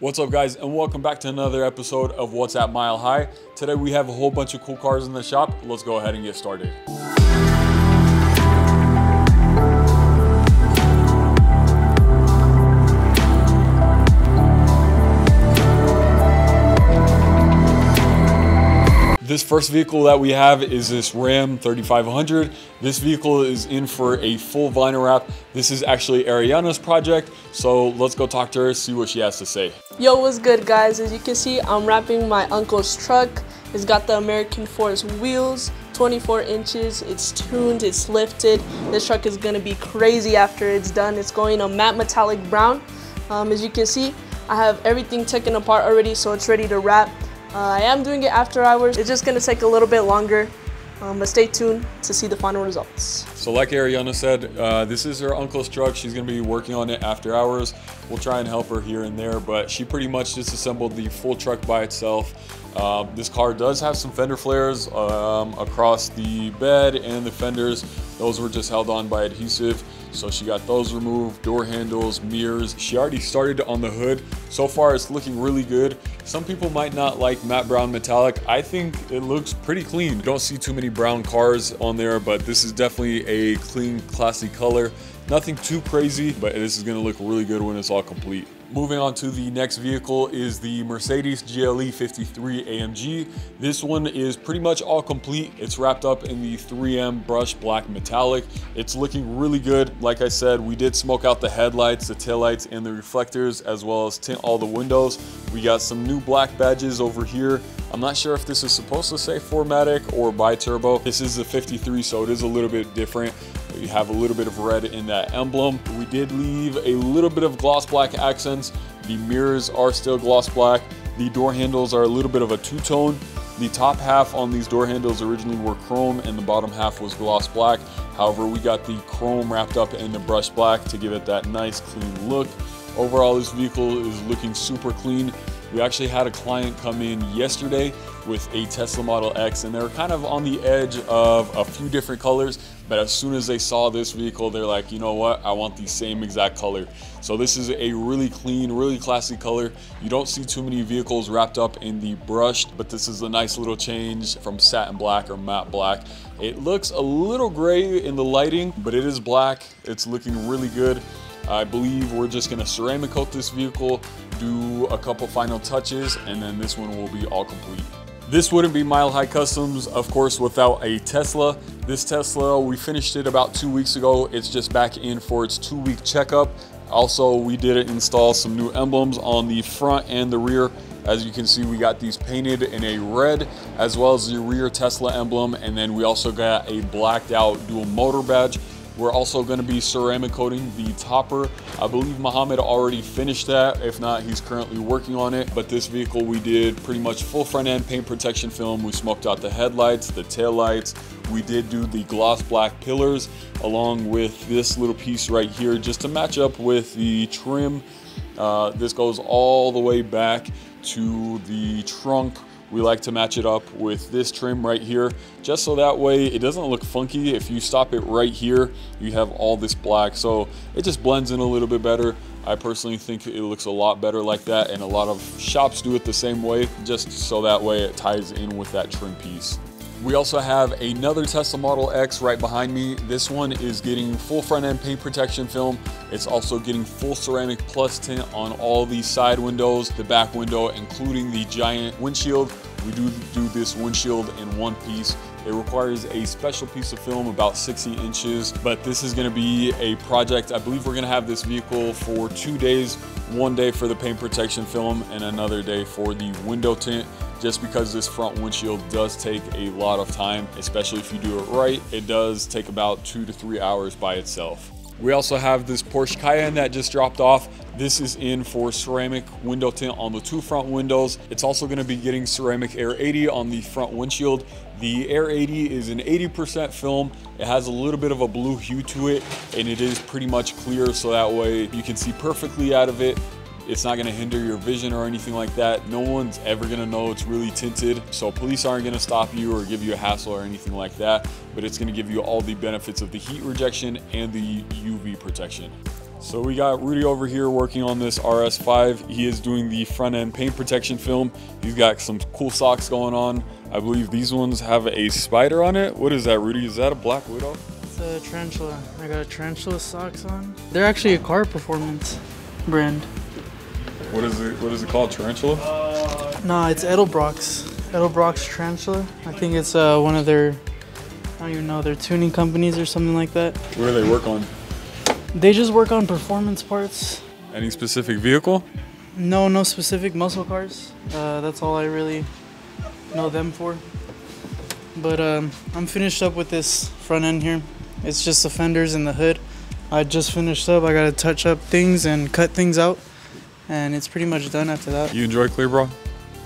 What's up guys and welcome back to another episode of What's at Mile High. Today we have a whole bunch of cool cars in the shop. Let's go ahead and get started. This first vehicle that we have is this Ram 3500. This vehicle is in for a full vinyl wrap. This is actually Ariana's project, so let's go talk to her, see what she has to say. Yo, what's good guys? As you can see, I'm wrapping my uncle's truck. It's got the American Force wheels, 24 inches, it's tuned, it's lifted. This truck is gonna be crazy after it's done. It's going a matte metallic brown. Um, as you can see, I have everything taken apart already, so it's ready to wrap. Uh, I am doing it after hours. It's just gonna take a little bit longer, um, but stay tuned to see the final results. So like Ariana said, uh, this is her uncle's truck. She's gonna be working on it after hours. We'll try and help her here and there, but she pretty much disassembled the full truck by itself. Uh, this car does have some fender flares um, across the bed and the fenders. Those were just held on by adhesive. So she got those removed, door handles, mirrors. She already started on the hood. So far it's looking really good. Some people might not like matte brown metallic. I think it looks pretty clean. You don't see too many brown cars on there, but this is definitely a clean, classy color. Nothing too crazy, but this is gonna look really good when it's all complete. Moving on to the next vehicle is the Mercedes GLE 53 AMG. This one is pretty much all complete. It's wrapped up in the 3M brush black metallic. It's looking really good. Like I said, we did smoke out the headlights, the taillights, and the reflectors, as well as tint all the windows. We got some new black badges over here. I'm not sure if this is supposed to say 4MATIC or bi-turbo. This is a 53, so it is a little bit different. You have a little bit of red in that emblem. We did leave a little bit of gloss black accents. The mirrors are still gloss black. The door handles are a little bit of a two-tone. The top half on these door handles originally were chrome and the bottom half was gloss black. However, we got the chrome wrapped up in the brush black to give it that nice clean look. Overall, this vehicle is looking super clean. We actually had a client come in yesterday with a Tesla Model X and they were kind of on the edge of a few different colors, but as soon as they saw this vehicle, they're like, you know what, I want the same exact color. So this is a really clean, really classy color. You don't see too many vehicles wrapped up in the brushed, but this is a nice little change from satin black or matte black. It looks a little gray in the lighting, but it is black. It's looking really good. I believe we're just gonna ceramic coat this vehicle, do a couple final touches, and then this one will be all complete. This wouldn't be Mile High Customs, of course, without a Tesla. This Tesla, we finished it about two weeks ago. It's just back in for its two week checkup. Also, we did install some new emblems on the front and the rear. As you can see, we got these painted in a red, as well as the rear Tesla emblem. And then we also got a blacked out dual motor badge. We're also to be ceramic coating the topper. I believe Mohammed already finished that. If not, he's currently working on it. But this vehicle, we did pretty much full front end paint protection film. We smoked out the headlights, the taillights. We did do the gloss black pillars along with this little piece right here just to match up with the trim. Uh, this goes all the way back to the trunk we like to match it up with this trim right here, just so that way it doesn't look funky. If you stop it right here, you have all this black. So it just blends in a little bit better. I personally think it looks a lot better like that and a lot of shops do it the same way, just so that way it ties in with that trim piece. We also have another Tesla Model X right behind me. This one is getting full front end paint protection film. It's also getting full ceramic plus tint on all these side windows, the back window, including the giant windshield. We do do this windshield in one piece. It requires a special piece of film about 60 inches, but this is gonna be a project. I believe we're gonna have this vehicle for two days, one day for the paint protection film and another day for the window tint just because this front windshield does take a lot of time, especially if you do it right. It does take about two to three hours by itself. We also have this Porsche Cayenne that just dropped off. This is in for ceramic window tint on the two front windows. It's also gonna be getting ceramic Air 80 on the front windshield. The Air 80 is an 80% film. It has a little bit of a blue hue to it and it is pretty much clear so that way you can see perfectly out of it. It's not gonna hinder your vision or anything like that. No one's ever gonna know it's really tinted. So police aren't gonna stop you or give you a hassle or anything like that, but it's gonna give you all the benefits of the heat rejection and the UV protection. So we got Rudy over here working on this RS5. He is doing the front end paint protection film. He's got some cool socks going on. I believe these ones have a spider on it. What is that, Rudy? Is that a black widow? It's a tarantula. I got a tarantula socks on. They're actually a car performance brand. What is it? What is it called? Tarantula? Nah, it's Edelbrock's. Edelbrock's tarantula. I think it's uh, one of their, I don't even know, their tuning companies or something like that. What do they work on? They just work on performance parts. Any specific vehicle? No, no specific muscle cars. Uh, that's all I really know them for. But um, I'm finished up with this front end here. It's just the fenders and the hood. I just finished up. I gotta touch up things and cut things out, and it's pretty much done after that. You enjoy Clear Bra?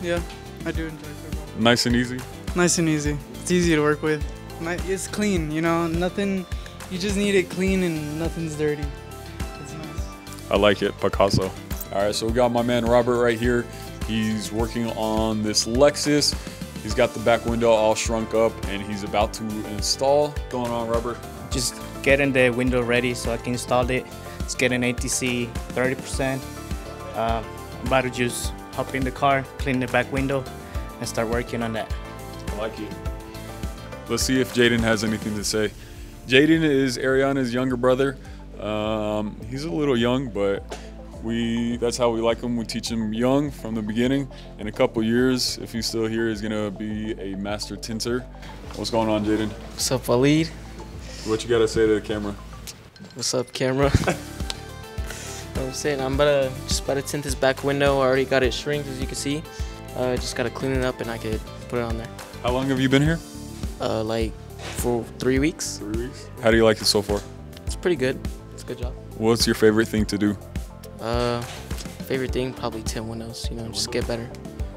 Yeah, I do enjoy Clear Bra. Nice and easy. Nice and easy. It's easy to work with. It's clean, you know. Nothing. You just need it clean and nothing's dirty. It's nice. I like it, Picasso. All right, so we got my man Robert right here. He's working on this Lexus. He's got the back window all shrunk up and he's about to install. What's going on, Robert? just getting the window ready so I can install it. It's getting ATC 30%. Uh, I'm about to just hop in the car, clean the back window, and start working on that. I like it. Let's see if Jaden has anything to say. Jaden is Ariana's younger brother. Um, he's a little young, but we that's how we like him. We teach him young from the beginning. In a couple years, if he's still here, he's gonna be a master tinter. What's going on, Jaden? What's up, Waleed? What you gotta say to the camera? What's up, camera? I'm saying I'm about to just about to tint this back window. I already got it shrinked, as you can see. Uh, just gotta clean it up and I could put it on there. How long have you been here? Uh, like for three weeks. Three weeks. How do you like it so far? It's pretty good. It's a good job. What's your favorite thing to do? Uh, favorite thing probably tint windows. You know, just get better.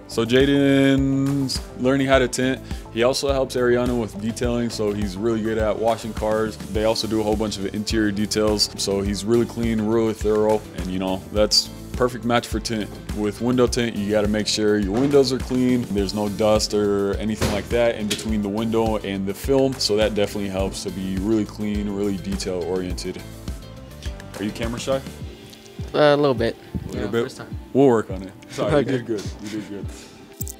So Jaden's learning how to tint. He also helps Ariana with detailing, so he's really good at washing cars. They also do a whole bunch of interior details, so he's really clean, really thorough, and you know that's perfect match for tint. With window tint, you got to make sure your windows are clean. There's no dust or anything like that in between the window and the film, so that definitely helps to be really clean, really detail oriented. Are you camera shy? Uh, a little bit. A you know, bit. First time. We'll work on it. Sorry, you did good. You did good.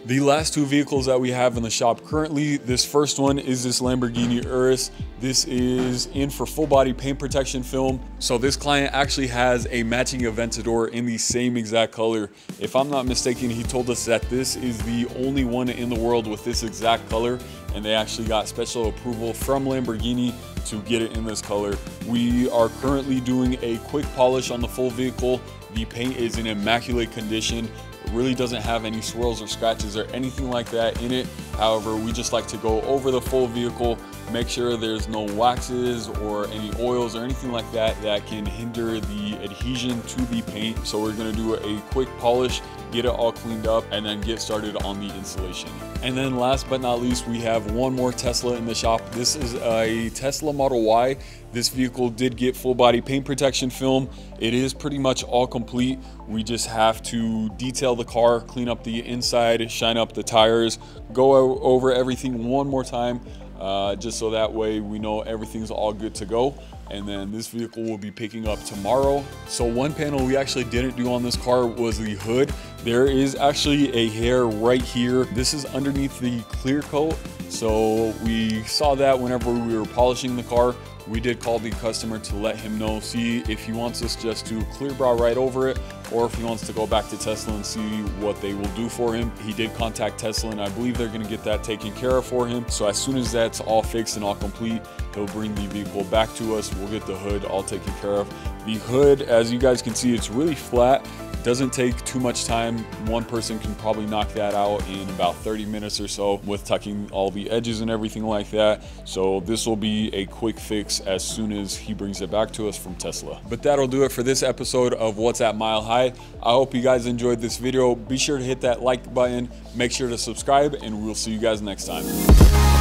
The last two vehicles that we have in the shop currently, this first one is this Lamborghini Urus. This is in for full body paint protection film. So this client actually has a matching Aventador in the same exact color. If I'm not mistaken, he told us that this is the only one in the world with this exact color and they actually got special approval from Lamborghini to get it in this color. We are currently doing a quick polish on the full vehicle. The paint is in immaculate condition. Really doesn't have any swirls or scratches or anything like that in it. However, we just like to go over the full vehicle, make sure there's no waxes or any oils or anything like that that can hinder the adhesion to the paint. So we're gonna do a quick polish, get it all cleaned up, and then get started on the installation. And then last but not least, we have one more Tesla in the shop. This is a Tesla Model Y. This vehicle did get full body paint protection film. It is pretty much all complete. We just have to detail the car, clean up the inside, shine up the tires, go over everything one more time, uh, just so that way we know everything's all good to go. And then this vehicle will be picking up tomorrow. So one panel we actually didn't do on this car was the hood. There is actually a hair right here. This is underneath the clear coat. So we saw that whenever we were polishing the car. We did call the customer to let him know, see if he wants us just to clear bra right over it, or if he wants to go back to Tesla and see what they will do for him. He did contact Tesla, and I believe they're gonna get that taken care of for him. So as soon as that's all fixed and all complete, he'll bring the vehicle back to us. We'll get the hood all taken care of. The hood, as you guys can see, it's really flat. Doesn't take too much time. One person can probably knock that out in about 30 minutes or so with tucking all the edges and everything like that. So this will be a quick fix as soon as he brings it back to us from Tesla. But that'll do it for this episode of What's at Mile High. I hope you guys enjoyed this video. Be sure to hit that like button, make sure to subscribe, and we'll see you guys next time.